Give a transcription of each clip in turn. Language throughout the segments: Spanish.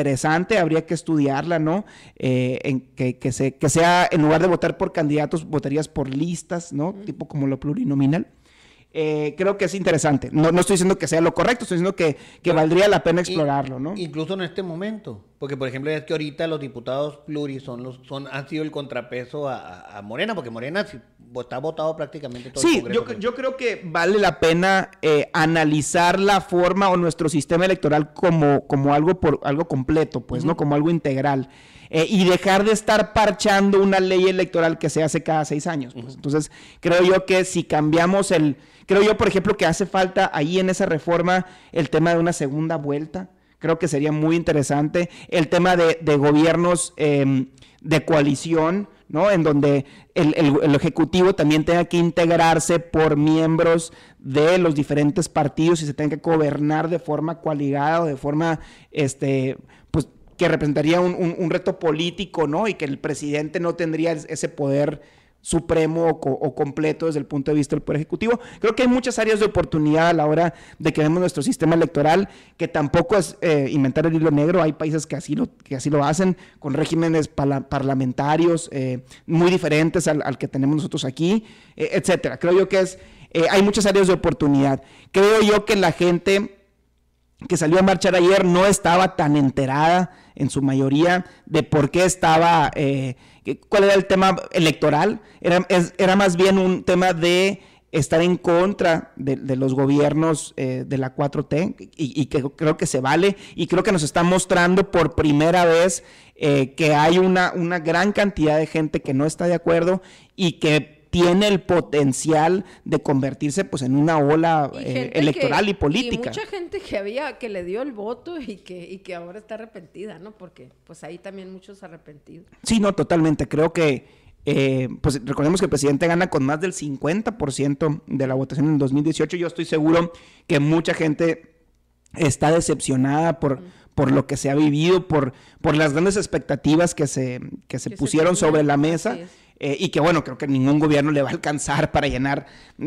interesante, habría que estudiarla, ¿no? Eh, en que, que, se, que sea, en lugar de votar por candidatos, votarías por listas, ¿no? Tipo como lo plurinominal. Eh, creo que es interesante. No, no, estoy diciendo que sea lo correcto, estoy diciendo que, que valdría la pena explorarlo, ¿no? Incluso en este momento, porque por ejemplo es que ahorita los diputados pluris son los, son, han sido el contrapeso a, a Morena, porque Morena está votado prácticamente todo sí, el Congreso. Sí, yo, yo, creo que vale la pena eh, analizar la forma o nuestro sistema electoral como, como algo por algo completo, pues, uh -huh. ¿no? Como algo integral. Eh, y dejar de estar parchando una ley electoral que se hace cada seis años. Pues. Uh -huh. Entonces, creo yo que si cambiamos el, creo yo, por ejemplo, que hace falta ahí en esa reforma el tema de una segunda vuelta. Creo que sería muy interesante. El tema de, de gobiernos eh, de coalición, ¿no? En donde el, el, el, Ejecutivo también tenga que integrarse por miembros de los diferentes partidos y se tenga que gobernar de forma coaligada o de forma, este, pues, que representaría un, un, un, reto político, ¿no? Y que el presidente no tendría ese poder supremo o, completo desde el punto de vista del Poder Ejecutivo. Creo que hay muchas áreas de oportunidad a la hora de que vemos nuestro sistema electoral, que tampoco es eh, inventar el hilo negro, hay países que así lo, que así lo hacen, con regímenes parla parlamentarios eh, muy diferentes al, al, que tenemos nosotros aquí, eh, etcétera. Creo yo que es, eh, hay muchas áreas de oportunidad. Creo yo que la gente que salió a marchar ayer no estaba tan enterada en su mayoría de por qué estaba, eh, cuál era el tema electoral, era, era, más bien un tema de estar en contra de, los gobiernos eh, de la 4T y, y, que creo que se vale y creo que nos está mostrando por primera vez eh, que hay una, una gran cantidad de gente que no está de acuerdo y que tiene el potencial de convertirse pues en una ola eh, electoral que, y política. Y mucha gente que había, que le dio el voto y que, y que ahora está arrepentida, ¿no? Porque pues ahí también muchos arrepentidos. Sí, no, totalmente. Creo que, eh, pues recordemos que el presidente gana con más del 50% de la votación en 2018. Yo estoy seguro que mucha gente está decepcionada por... Mm por lo que se ha vivido, por, por las grandes expectativas que se, que se que pusieron se sobre la mesa. Eh, y que bueno, creo que ningún gobierno le va a alcanzar para llenar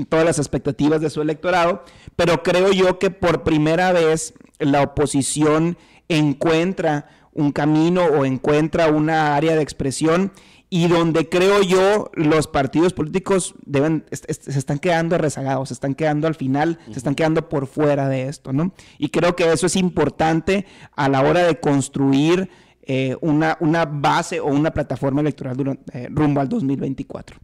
todas las expectativas de su electorado, pero creo yo que por primera vez la oposición encuentra un camino o encuentra una área de expresión y donde creo yo los partidos políticos deben se están quedando rezagados, se están quedando al final, uh -huh. se están quedando por fuera de esto, ¿no? Y creo que eso es importante a la hora de construir eh, una, una base o una plataforma electoral durante, eh, rumbo al 2024.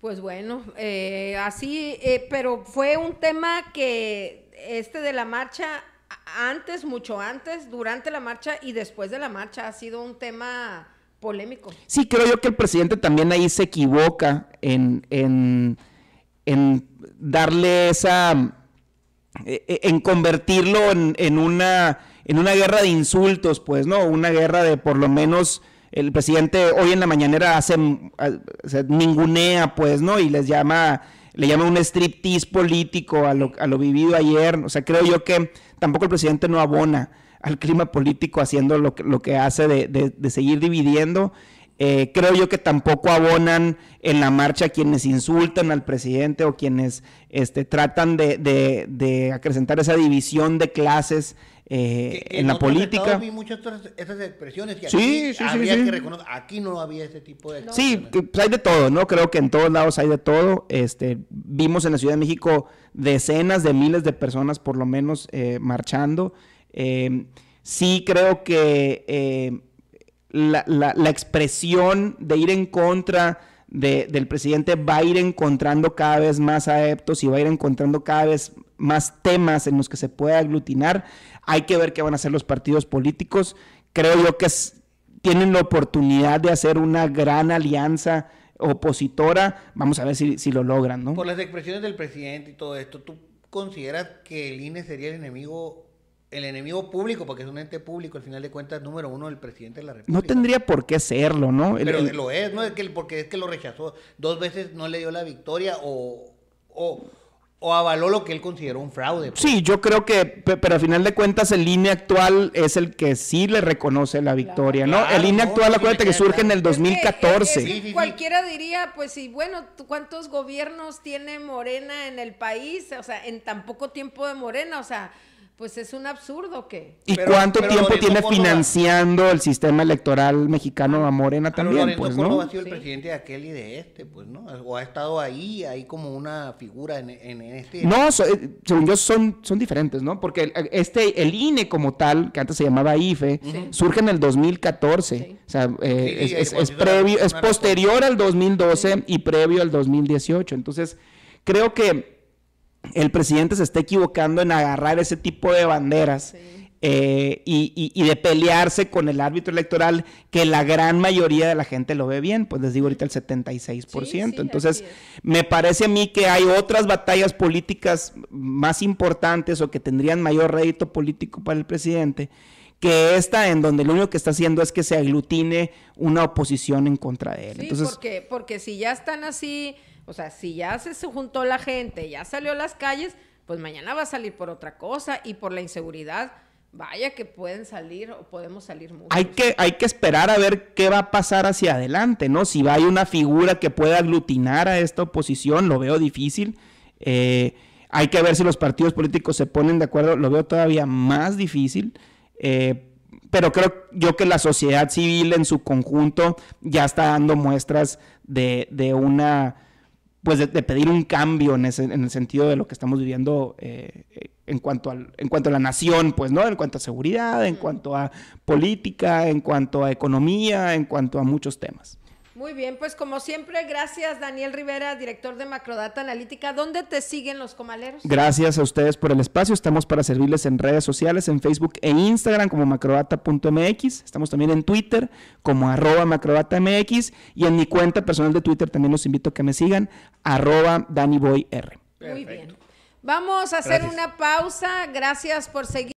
Pues bueno, eh, así, pero fue un tema que este de la marcha, antes, mucho antes, durante la marcha y después de la marcha, ha sido un tema polémico. Sí, creo yo que el presidente también ahí se equivoca en, en, en darle esa, en convertirlo en, en una en una guerra de insultos, pues, ¿no? Una guerra de por lo menos el presidente hoy en la mañanera hace, se ningunea, pues, ¿no? Y les llama, le llama un striptease político a lo, a lo vivido ayer. O sea, creo yo que tampoco el presidente no abona al clima político haciendo lo que, lo que hace de, de, de seguir dividiendo. Eh, creo yo que tampoco abonan en la marcha quienes insultan al presidente o quienes este, tratan de, de, de acrecentar esa división de clases eh, en la política. Vi muchas esas expresiones que sí, aquí sí, había sí, que reconocer. Aquí no había ese tipo de. Sí, pues hay de todo, ¿no? Creo que en todos lados hay de todo. Este, vimos en la Ciudad de México decenas de miles de personas, por lo menos, eh, marchando. Eh, sí, creo que la, la, la, expresión de ir en contra de, del presidente va a ir encontrando cada vez más adeptos y va a ir encontrando cada vez más temas en los que se puede aglutinar. Hay que ver qué van a hacer los partidos políticos. Creo yo que tienen la oportunidad de hacer una gran alianza opositora. Vamos a ver si, si, lo logran, ¿no? Por las expresiones del presidente y todo esto, ¿tú consideras que el INE sería el enemigo el enemigo público, porque es un ente público, al final de cuentas, número uno del presidente de la República. No tendría por qué serlo, ¿no? Pero el, el, lo es, ¿no? Es que, porque es que lo rechazó. Dos veces no le dio la victoria o, o, o avaló lo que él consideró un fraude. Pues. Sí, yo creo que, pero al final de cuentas el INE actual es el que sí le reconoce la victoria, claro, ¿no? Claro, el INE actual, no, acuérdate que surge en el 2014. Es que, es que cualquiera diría, pues sí, bueno, ¿cuántos gobiernos tiene Morena en el país? O sea, en tan poco tiempo de Morena, o sea pues es un absurdo que... ¿Y Pero- cuánto pero tiempo Lorenzo tiene Córdoba- financiando el sistema electoral mexicano a Morena Pero también? Lorenzo Pues, Córdoba ¿no? ha sido Sí. el presidente de aquel y de este, pues, ¿no? O ha estado ahí, ahí como una figura en, en- este... No, so- eh, según yo son, son diferentes, ¿no? Porque el, este, el INE como tal, que antes se llamaba IFE, surge en el 2014. Sí. O sea, eh, Sí, es, es- previo, es posterior al 2012 y previo al 2018. Entonces, creo que el presidente se está equivocando en agarrar ese tipo de banderas. eh, y, y- y de pelearse con el árbitro electoral, que la gran mayoría de la gente lo ve bien, pues les digo ahorita el 76%. Sí, sí, Entonces, me parece a mí que hay otras batallas políticas más importantes o que tendrían mayor rédito político para el presidente que esta en donde lo único que está haciendo es que se aglutine una oposición en contra de él. Sí, Entonces, porque, porque si ya están así, o sea, si ya se juntó la gente, ya salió a las calles, pues mañana va a salir por otra cosa y por la inseguridad, vaya que pueden salir o podemos salir muchos. hay que, hay que esperar a ver qué va a pasar hacia adelante, ¿no? Si va a una figura que pueda aglutinar a esta oposición, lo veo difícil. Eh, hay que ver si los partidos políticos se ponen de acuerdo, lo veo todavía más difícil. Eh, pero creo yo que la sociedad civil en su conjunto ya está dando muestras de, de una, pues de, de pedir un cambio en, ese, en el sentido de lo que estamos viviendo eh, en, cuanto al, en cuanto a la nación, pues, ¿no? En cuanto a seguridad, en cuanto a política, en cuanto a economía, en cuanto a muchos temas. Muy bien, pues como siempre, gracias Daniel Rivera, director de Macrodata Analítica. ¿Dónde te siguen los comaleros? Gracias a ustedes por el espacio. Estamos para servirles en redes sociales, en Facebook e Instagram como macrodata.mx. Estamos también en Twitter como arroba macrodatamx. Y en mi cuenta personal de Twitter también los invito a que me sigan, arroba DannyBoyR. Muy Perfecto. bien. Vamos a hacer Gracias. una pausa. Gracias por seguir.